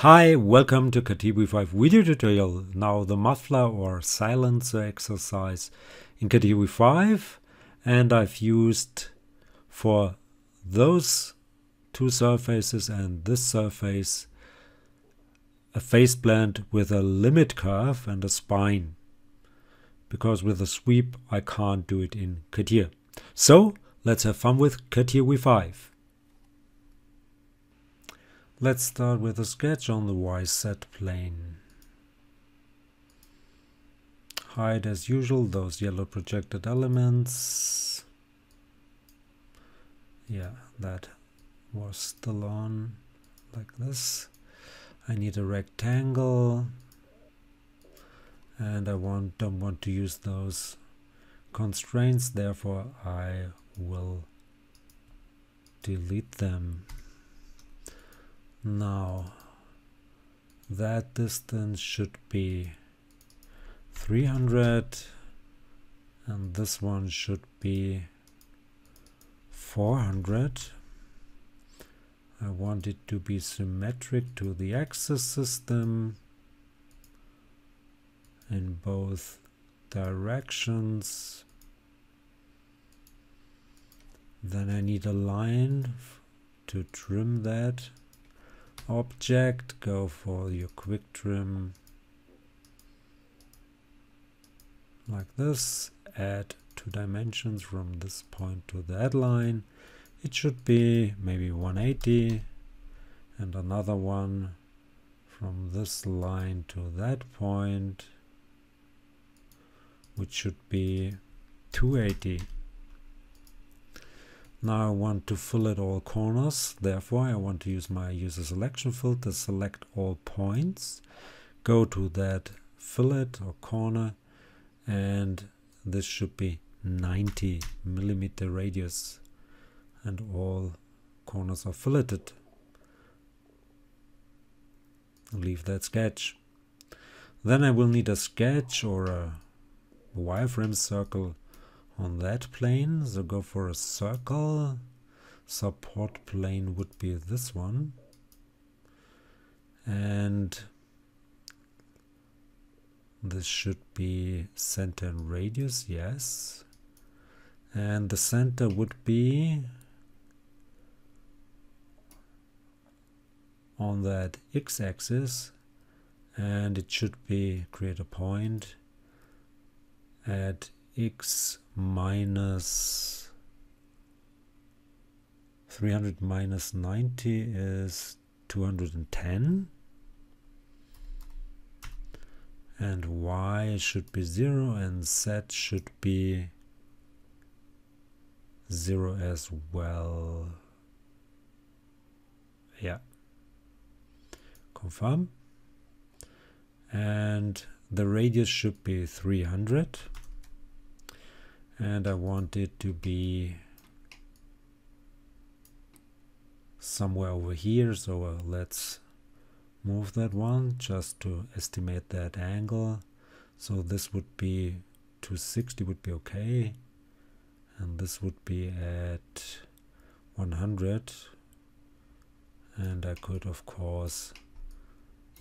Hi, welcome to CATIA V5 video tutorial. Now the muffler or silencer exercise in CATIA V5 and I've used for those two surfaces and this surface a face blend with a limit curve and a spine because with a sweep I can't do it in CATIA. So let's have fun with CATIA V5. Let's start with a sketch on the YZ plane. Hide as usual those yellow projected elements. Yeah, that was still on like this. I need a rectangle and I want don't want to use those constraints therefore I will delete them now that distance should be 300 and this one should be 400 I want it to be symmetric to the axis system in both directions. Then I need a line to trim that object, go for your quick trim like this, add two dimensions from this point to that line. It should be maybe 180 and another one from this line to that point which should be 280 now I want to fillet all corners, therefore I want to use my user selection filter, select all points, go to that fillet or corner and this should be 90 millimeter radius and all corners are filleted. Leave that sketch. Then I will need a sketch or a wireframe circle on that plane so go for a circle. Support plane would be this one. And this should be center and radius yes. And the center would be on that x-axis. And it should be create a point at x minus 300 minus 90 is 210 and y should be 0 and z should be 0 as well. Yeah. Confirm. And the radius should be 300 and I want it to be somewhere over here so uh, let's move that one just to estimate that angle. So this would be 260 would be okay. And this would be at 100 and I could of course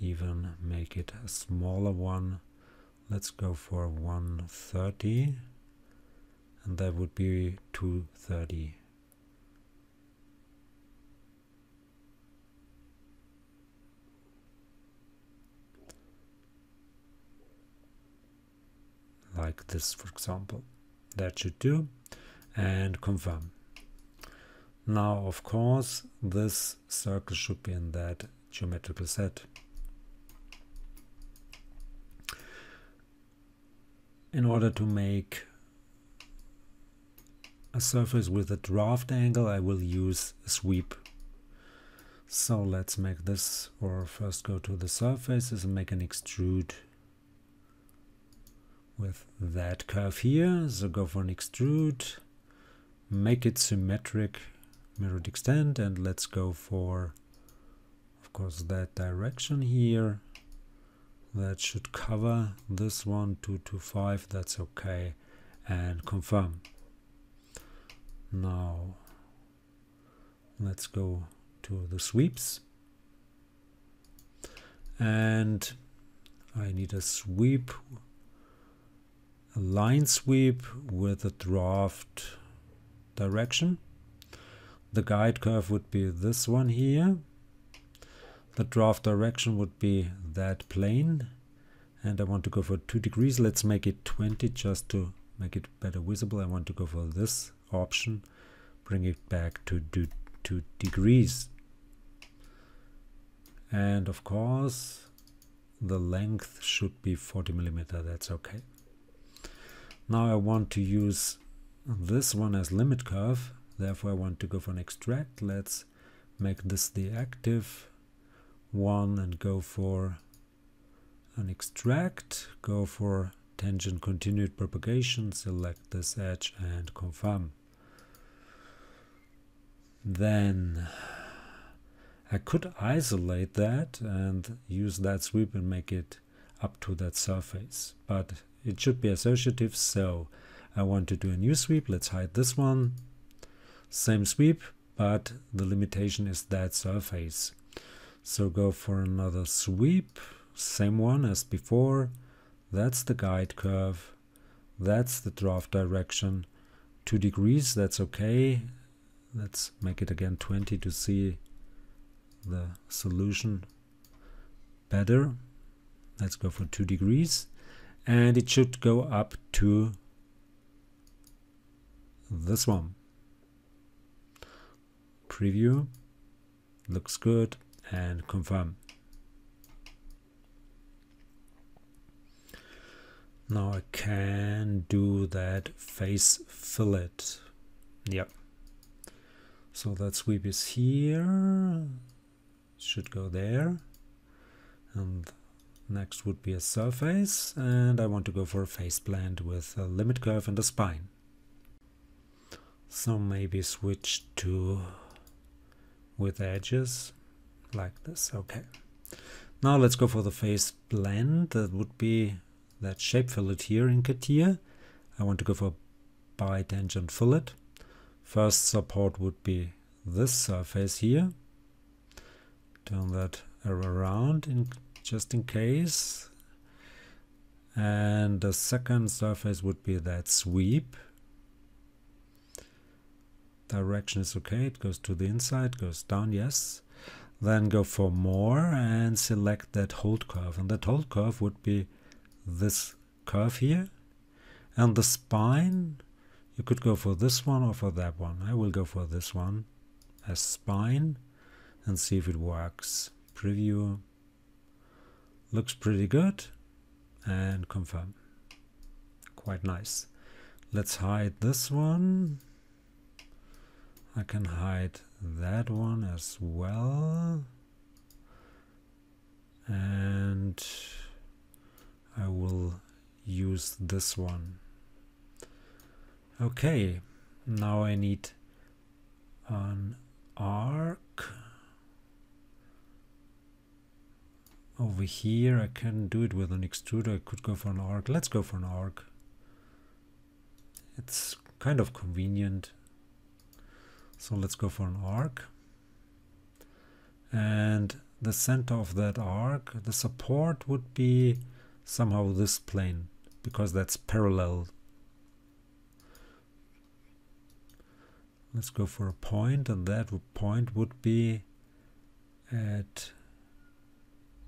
even make it a smaller one. Let's go for 130 and that would be 230 like this for example. That should do. And confirm. Now of course this circle should be in that geometrical set. In order to make a surface with a draft angle, I will use sweep. So let's make this, or first go to the surfaces and make an extrude with that curve here. So go for an extrude, make it symmetric, mirrored extent, and let's go for, of course, that direction here. That should cover this one, 225, that's okay, and confirm. Now let's go to the sweeps. And I need a sweep a line sweep with a draft direction. The guide curve would be this one here. The draft direction would be that plane. And I want to go for 2 degrees. Let's make it 20 just to make it better visible. I want to go for this option bring it back to do 2 degrees. And of course the length should be 40 millimeter that's okay. Now I want to use this one as limit curve therefore I want to go for an extract. Let's make this the active one and go for an extract go for tangent continued propagation select this edge and confirm. Then I could isolate that and use that sweep and make it up to that surface but it should be associative so I want to do a new sweep. Let's hide this one. Same sweep but the limitation is that surface. So go for another sweep same one as before that's the guide curve. That's the draft direction. 2 degrees that's okay. Let's make it again 20 to see the solution better. Let's go for 2 degrees. And it should go up to this one. Preview. Looks good and confirm now I can do that face fillet. Yep. So that sweep is here. Should go there. And next would be a surface. And I want to go for a face blend with a limit curve and a spine. So maybe switch to with edges like this. Okay. Now let's go for the face blend. That would be that shape fillet here in CATIA I want to go for bi-tangent fillet first support would be this surface here. Turn that around in just in case. And the second surface would be that sweep. Direction is okay. It goes to the inside goes down yes. Then go for more and select that hold curve. And that hold curve would be this curve here and the spine you could go for this one or for that one. I will go for this one as spine and see if it works. Preview. Looks pretty good and confirm. Quite nice. Let's hide this one. I can hide that one as well. And I will use this one. Okay now I need an arc. Over here I can do it with an extruder. I could go for an arc. Let's go for an arc. It's kind of convenient. So let's go for an arc. And the center of that arc the support would be somehow this plane because that's parallel. Let's go for a point and that point would be at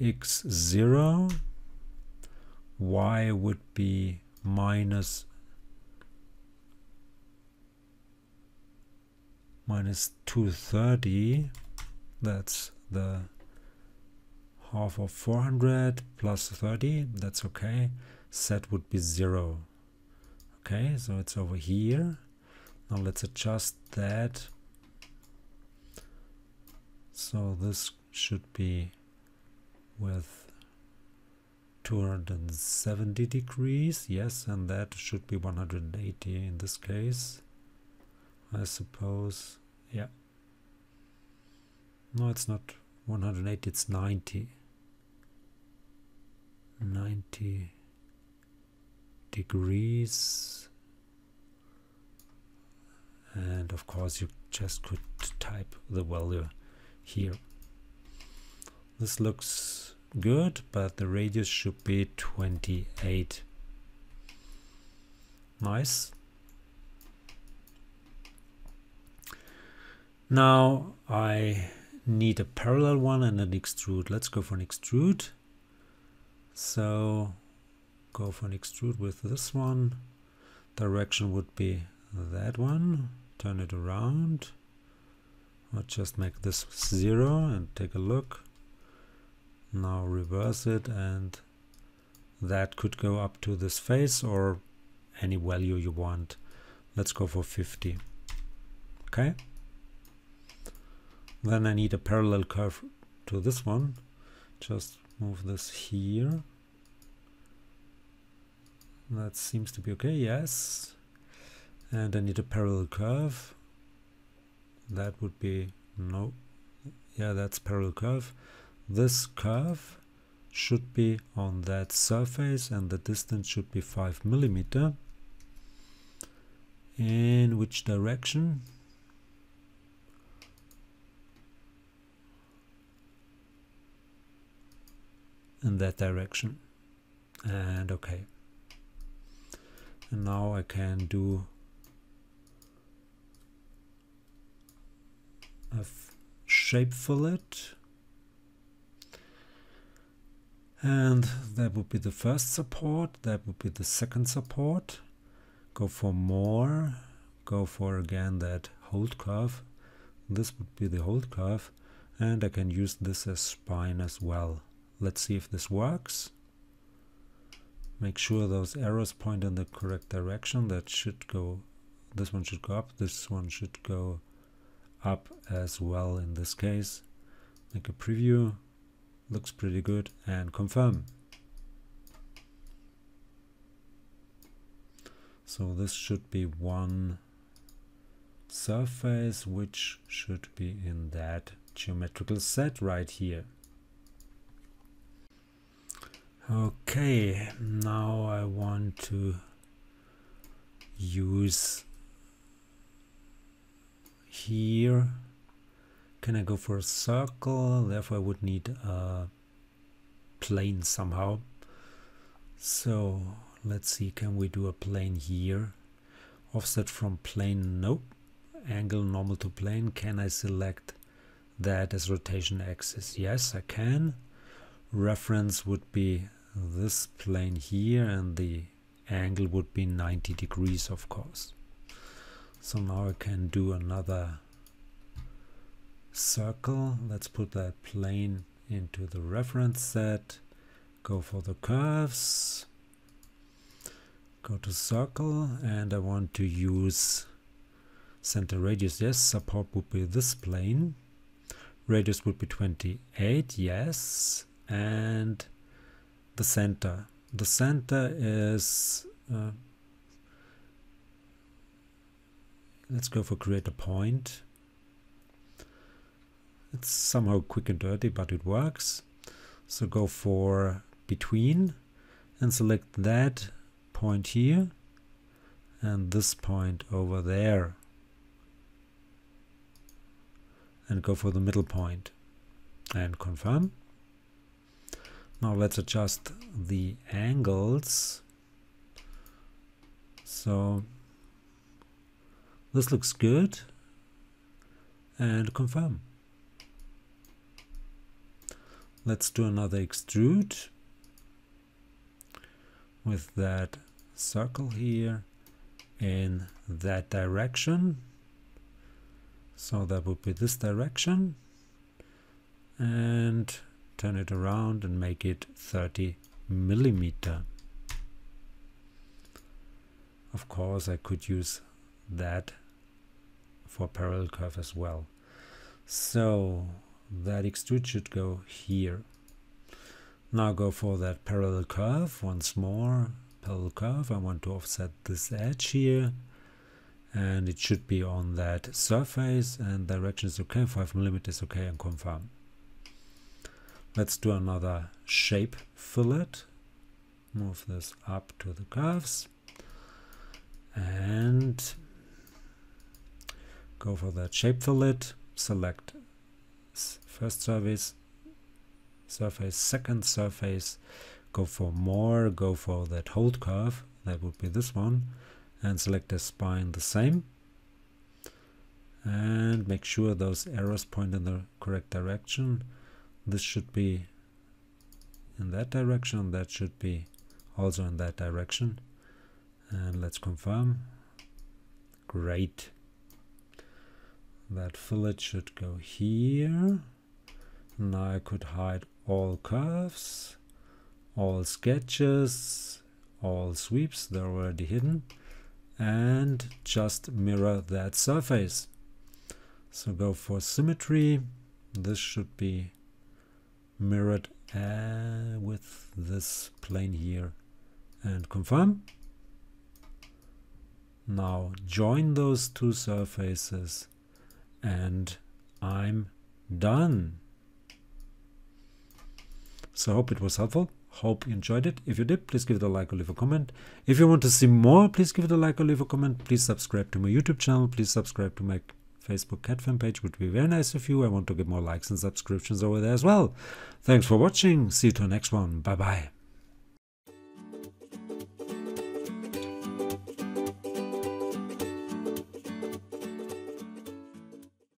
x0 y would be minus minus 230 that's the half of 400 plus 30 that's okay. Set would be 0 okay so it's over here. Now let's adjust that. So this should be with 270 degrees. Yes and that should be 180 in this case I suppose. Yeah. No it's not. 180 it's 90 90 degrees and of course you just could type the value here this looks good, but the radius should be 28. Nice. Now I need a parallel one and an extrude. Let's go for an extrude. So go for an extrude with this one. Direction would be that one. Turn it around. I'll just make this zero and take a look. Now reverse it and that could go up to this face or any value you want. Let's go for 50. Okay. Then I need a parallel curve to this one. Just move this here. That seems to be okay, yes. And I need a parallel curve. That would be, no, yeah, that's parallel curve. This curve should be on that surface and the distance should be 5 millimeter. In which direction? In that direction. And okay. And now I can do a shape fillet and that would be the first support that would be the second support. Go for more go for again that hold curve. This would be the hold curve. And I can use this as spine as well Let's see if this works. Make sure those arrows point in the correct direction. That should go, this one should go up, this one should go up as well in this case. Make a preview, looks pretty good, and confirm. So this should be one surface which should be in that geometrical set right here. Okay, now I want to use here. Can I go for a circle? Therefore I would need a plane somehow. So let's see, can we do a plane here? Offset from plane, nope. Angle normal to plane, can I select that as rotation axis? Yes, I can. Reference would be this plane here and the angle would be 90 degrees of course. So now I can do another circle. Let's put that plane into the reference set. Go for the curves. Go to circle and I want to use center radius. Yes support would be this plane. Radius would be 28 yes and the center. The center is, uh, let's go for create a point. It's somehow quick and dirty, but it works. So go for between and select that point here and this point over there and go for the middle point and confirm. Now let's adjust the angles. So this looks good and confirm. Let's do another extrude with that circle here in that direction. So that would be this direction and turn it around and make it 30 millimeter. Of course, I could use that for parallel curve as well. So that extrude should go here. Now go for that parallel curve once more. Parallel curve, I want to offset this edge here and it should be on that surface and direction is okay, 5 millimeters is okay and confirm. Let's do another shape fillet. Move this up to the curves and go for that shape fillet. Select first surface, surface, second surface, go for more, go for that hold curve, that would be this one, and select the spine the same. And make sure those arrows point in the correct direction. This should be in that direction, that should be also in that direction. And let's confirm. Great. That fillet should go here. Now I could hide all curves, all sketches, all sweeps, they're already hidden, and just mirror that surface. So go for symmetry. This should be mirrored uh, with this plane here and confirm. Now join those two surfaces and I'm done. So I hope it was helpful. Hope you enjoyed it. If you did, please give it a like or leave a comment. If you want to see more, please give it a like or leave a comment. Please subscribe to my YouTube channel. Please subscribe to my Facebook CAD fan page. Would be very nice of you. I want to get more likes and subscriptions over there as well. Thanks for watching. See you to the next one. Bye bye.